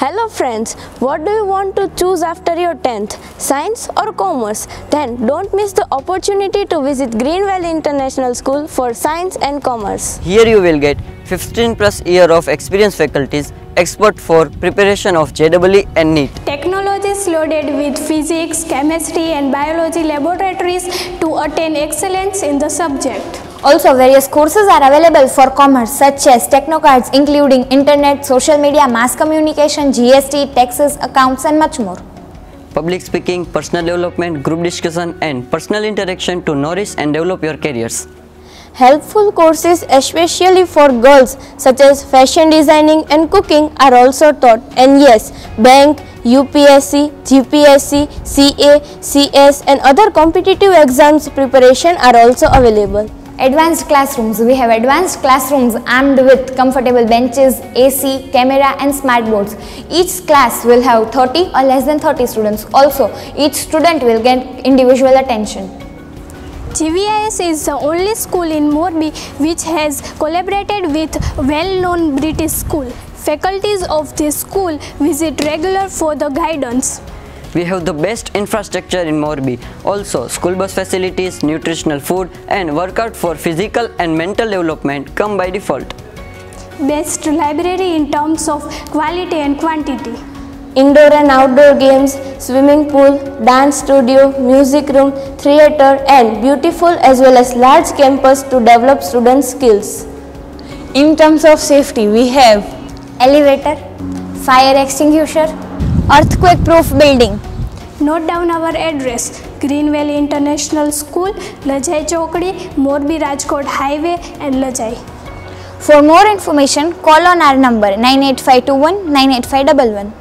Hello friends, what do you want to choose after your 10th? Science or commerce? Then don't miss the opportunity to visit Green Valley International School for Science and Commerce. Here you will get 15 plus year of experienced faculties expert for preparation of JEE and NEET. Technologies loaded with physics, chemistry and biology laboratories to attain excellence in the subject. Also, various courses are available for commerce such as Technocards including Internet, Social Media, Mass Communication, GST, Taxes, Accounts and much more. Public speaking, personal development, group discussion and personal interaction to nourish and develop your careers. Helpful courses especially for girls such as fashion designing and cooking are also taught and yes, bank, UPSC, GPSC, CA, CS and other competitive exams preparation are also available. Advanced classrooms. We have advanced classrooms armed with comfortable benches, AC, camera and smart boards. Each class will have 30 or less than 30 students. Also, each student will get individual attention. GVIS is the only school in Morbi which has collaborated with well-known British school. Faculties of this school visit regular for the guidance. We have the best infrastructure in Morbi. Also, school bus facilities, nutritional food and workout for physical and mental development come by default. Best library in terms of quality and quantity. Indoor and outdoor games, swimming pool, dance studio, music room, theatre and beautiful as well as large campus to develop student skills. In terms of safety, we have elevator, fire extinguisher, earthquake proof building note down our address Green Valley International School Lajai Chokdi Morbi Rajkot highway and Lajai for more information call on our number nine eight five two one nine eight five double one